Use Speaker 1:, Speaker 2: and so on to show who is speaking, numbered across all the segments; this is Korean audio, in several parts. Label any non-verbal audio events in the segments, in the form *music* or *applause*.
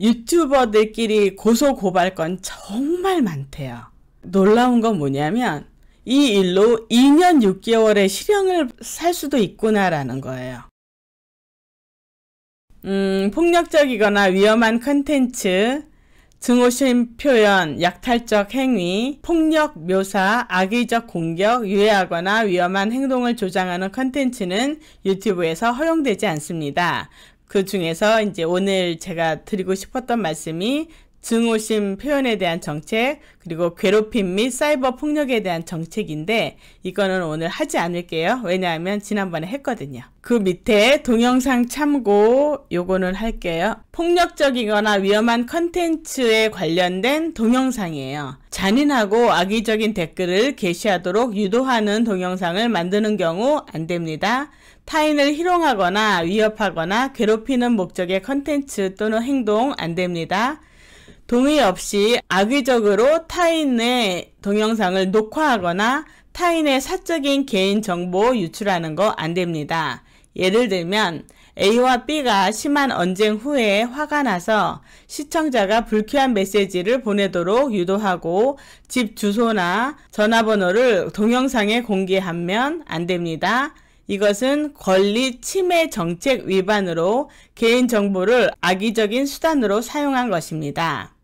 Speaker 1: 유튜버들끼리 고소 고발 건 정말 많대요. 놀라운 건 뭐냐면 이 일로 2년 6개월의 실형을 살 수도 있구나라는 거예요. 음, 폭력적이거나 위험한 컨텐츠, 증오심 표현, 약탈적 행위, 폭력 묘사, 악의적 공격, 유해하거나 위험한 행동을 조장하는 컨텐츠는 유튜브에서 허용되지 않습니다. 그 중에서 이제 오늘 제가 드리고 싶었던 말씀이 증오심 표현에 대한 정책, 그리고 괴롭힘 및 사이버 폭력에 대한 정책인데, 이거는 오늘 하지 않을게요. 왜냐하면 지난번에 했거든요. 그 밑에 동영상 참고 요거는 할게요. 폭력적이거나 위험한 컨텐츠에 관련된 동영상이에요. 잔인하고 악의적인 댓글을 게시하도록 유도하는 동영상을 만드는 경우 안 됩니다. 타인을 희롱하거나 위협하거나 괴롭히는 목적의 컨텐츠 또는 행동 안 됩니다. 동의 없이 악의적으로 타인의 동영상을 녹화하거나 타인의 사적인 개인 정보 유출하는 거 안 됩니다. 예를 들면 A와 B가 심한 언쟁 후에 화가 나서 시청자가 불쾌한 메시지를 보내도록 유도하고 집 주소나 전화번호를 동영상에 공개하면 안 됩니다. 이것은 권리 침해 정책 위반으로 개인정보를 악의적인 수단으로 사용한 것입니다.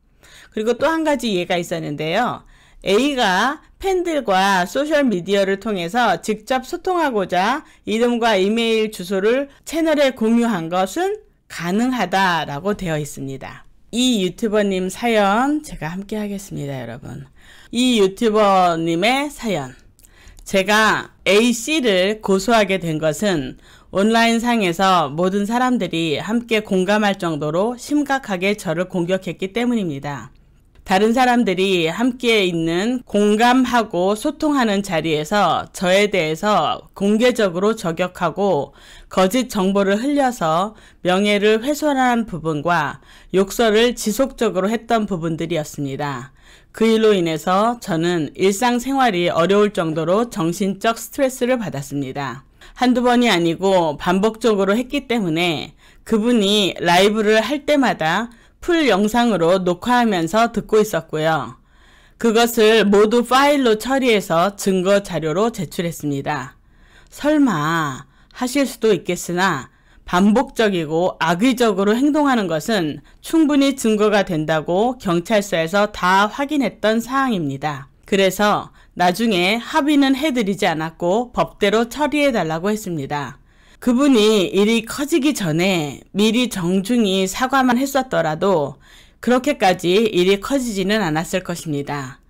Speaker 1: 그리고 또 한 가지 예가 있었는데요. A가 팬들과 소셜미디어를 통해서 직접 소통하고자 이름과 이메일 주소를 채널에 공유한 것은 가능하다라고 되어 있습니다. 이 유튜버님 사연 제가 함께 하겠습니다, 여러분. 이 유튜버님의 사연. 제가 A씨를 고소하게 된 것은 온라인 상에서 모든 사람들이 함께 공감할 정도로 심각하게 저를 공격했기 때문입니다. 다른 사람들이 함께 있는 공감하고 소통하는 자리에서 저에 대해서 공개적으로 저격하고 거짓 정보를 흘려서 명예를 훼손한 부분과 욕설을 지속적으로 했던 부분들이었습니다. 그 일로 인해서 저는 일상생활이 어려울 정도로 정신적 스트레스를 받았습니다. 한두 번이 아니고 반복적으로 했기 때문에 그분이 라이브를 할 때마다 풀 영상으로 녹화하면서 듣고 있었고요. 그것을 모두 파일로 처리해서 증거 자료로 제출했습니다. 설마 하실 수도 있겠으나 반복적이고 악의적으로 행동하는 것은 충분히 증거가 된다고 경찰서에서 다 확인했던 사항입니다. 그래서 나중에 합의는 해드리지 않았고 법대로 처리해달라고 했습니다. 그분이 일이 커지기 전에 미리 정중히 사과만 했었더라도 그렇게까지 일이 커지지는 않았을 것입니다.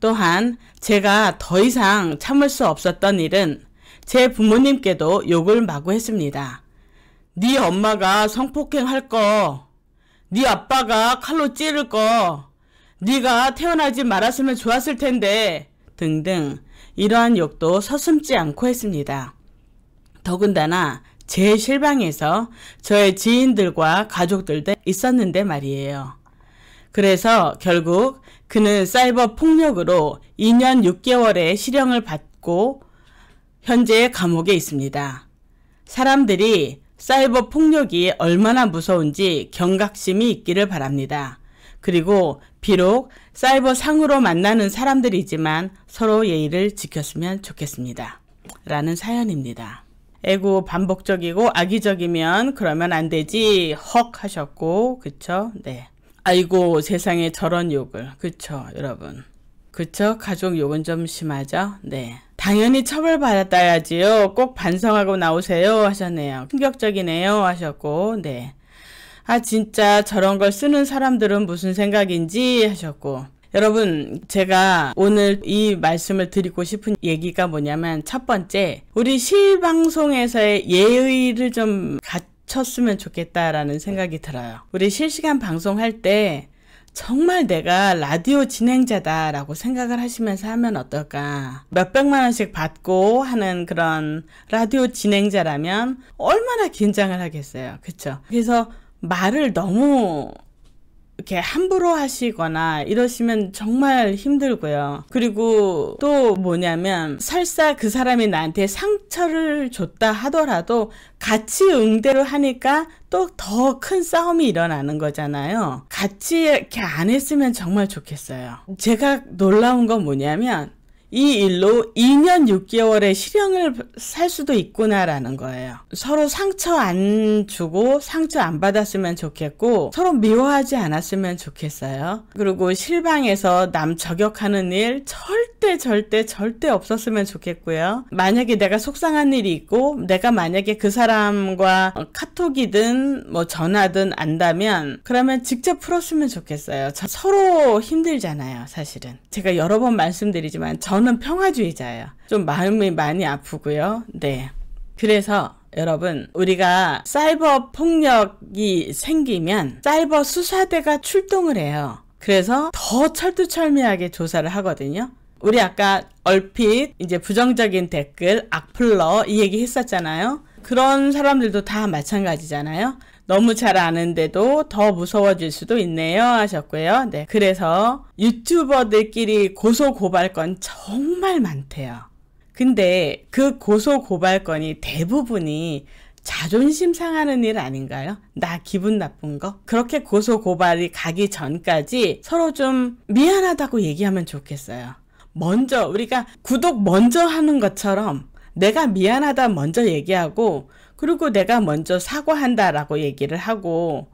Speaker 1: 또한 제가 더 이상 참을 수 없었던 일은 제 부모님께도 욕을 마구 했습니다. 네 엄마가 성폭행할 거, 네 아빠가 칼로 찌를 거, 네가 태어나지 말았으면 좋았을 텐데 등등 이러한 욕도 서슴지 않고 했습니다. 더군다나 제 실방에서 저의 지인들과 가족들도 있었는데 말이에요. 그래서 결국 그는 사이버 폭력으로 2년 6개월의 실형을 받고 현재 감옥에 있습니다. 사람들이 사이버 폭력이 얼마나 무서운지 경각심이 있기를 바랍니다. 그리고 비록 사이버 상으로 만나는 사람들이지만 서로 예의를 지켰으면 좋겠습니다. 라는 사연입니다. 애고 반복적이고 악의적이면 그러면 안 되지. 헉 하셨고 그쵸? 네. 아이고 세상에 저런 욕을. 그쵸 여러분? 그쵸? 가족 욕은 좀 심하죠? 네. 당연히 처벌받았다야지요. 꼭 반성하고 나오세요. 하셨네요. 충격적이네요. 하셨고 네. 아 진짜 저런 걸 쓰는 사람들은 무슨 생각인지 하셨고 여러분, 제가 오늘 이 말씀을 드리고 싶은 얘기가 뭐냐면 첫 번째, 우리 실방송에서의 예의를 좀 갖췄으면 좋겠다라는 생각이 들어요. 우리 실시간 방송할 때 정말 내가 라디오 진행자다라고 생각을 하시면서 하면 어떨까? 몇백만 원씩 받고 하는 그런 라디오 진행자라면 얼마나 긴장을 하겠어요. 그쵸? 그래서 말을 너무 이렇게 함부로 하시거나 이러시면 정말 힘들고요. 그리고 또 뭐냐면 설사 그 사람이 나한테 상처를 줬다 하더라도 같이 응대를 하니까 또 더 큰 싸움이 일어나는 거잖아요. 같이 이렇게 안 했으면 정말 좋겠어요. 제가 놀라운 건 뭐냐면 이 일로 2년 6개월의 실형을 살 수도 있구나라는 거예요. 서로 상처 안 주고 상처 안 받았으면 좋겠고 서로 미워하지 않았으면 좋겠어요. 그리고 실방에서 남 저격하는 일 절대 절대 절대 없었으면 좋겠고요. 만약에 내가 속상한 일이 있고 내가 만약에 그 사람과 카톡이든 뭐 전화든 안다면 그러면 직접 풀었으면 좋겠어요. 서로 힘들잖아요, 사실은. 제가 여러 번 말씀드리지만 전 저는 평화주의자예요. 좀 마음이 많이 아프고요. 네. 그래서 여러분, 우리가 사이버 폭력이 생기면 사이버 수사대가 출동을 해요. 그래서 더 철두철미하게 조사를 하거든요. 우리 아까 얼핏 이제 부정적인 댓글, 악플러 이 얘기 했었잖아요. 그런 사람들도 다 마찬가지잖아요. 너무 잘 아는데도 더 무서워질 수도 있네요 하셨고요. 네. 그래서 유튜버들끼리 고소 고발건 정말 많대요. 근데 그 고소 고발건이 대부분이 자존심 상하는 일 아닌가요? 나 기분 나쁜 거? 그렇게 고소 고발이 가기 전까지 서로 좀 미안하다고 얘기하면 좋겠어요. 먼저 우리가 구독 먼저 하는 것처럼 내가 미안하다 먼저 얘기하고 그리고 내가 먼저 사과한다라고 얘기를 하고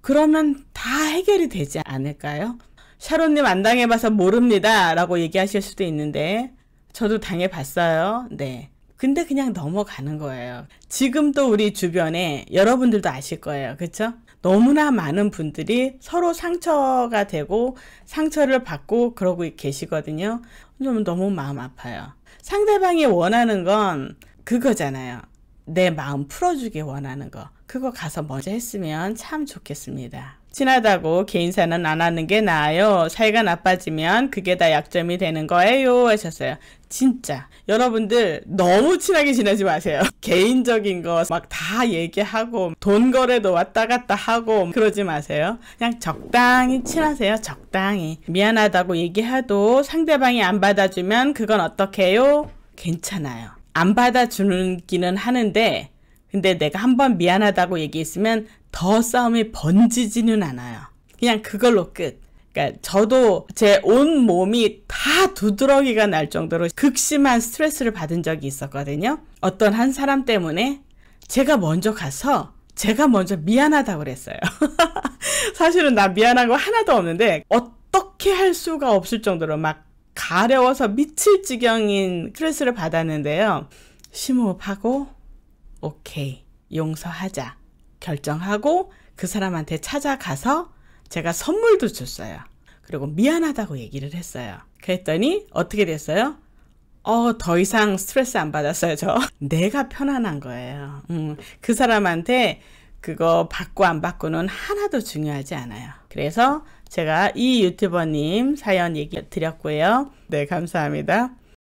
Speaker 1: 그러면 다 해결이 되지 않을까요? 샤론님 안 당해봐서 모릅니다 라고 얘기하실 수도 있는데 저도 당해봤어요. 네. 근데 그냥 넘어가는 거예요. 지금도 우리 주변에 여러분들도 아실 거예요. 그쵸? 너무나 많은 분들이 서로 상처가 되고 상처를 받고 그러고 계시거든요. 좀 너무 마음 아파요. 상대방이 원하는 건 그거잖아요. 내 마음 풀어주기 원하는 거. 그거 가서 먼저 했으면 참 좋겠습니다. 친하다고 개인사는 안 하는 게 나아요. 사이가 나빠지면 그게 다 약점이 되는 거예요. 하셨어요. 진짜. 여러분들 너무 친하게 지내지 마세요. *laughs* 개인적인 거 막 다 얘기하고 돈 거래도 왔다 갔다 하고 그러지 마세요. 그냥 적당히 친하세요. 적당히. 미안하다고 얘기해도 상대방이 안 받아주면 그건 어떻게 해요? 괜찮아요. 안 받아주기는 하는데 근데 내가 한번 미안하다고 얘기했으면 더 싸움이 번지지는 않아요. 그냥 그걸로 끝. 그러니까 저도 제 온 몸이 다 두드러기가 날 정도로 극심한 스트레스를 받은 적이 있었거든요. 어떤 한 사람 때문에 제가 먼저 가서 제가 먼저 미안하다고 그랬어요. *laughs* 사실은 나 미안한 거 하나도 없는데 어떻게 할 수가 없을 정도로 막 가려워서 미칠 지경인 스트레스를 받았는데요. 심호흡하고 오케이 용서하자 결정하고 그 사람한테 찾아가서 제가 선물도 줬어요. 그리고 미안하다고 얘기를 했어요. 그랬더니 어떻게 됐어요? 어, 더 이상 스트레스 안 받았어요, 저. *laughs* 내가 편안한 거예요. 음, 그 사람한테 그거 받고 안 받고는 하나도 중요하지 않아요. 그래서 제가 이 유튜버님 사연 얘기 드렸고요. 네, 감사합니다.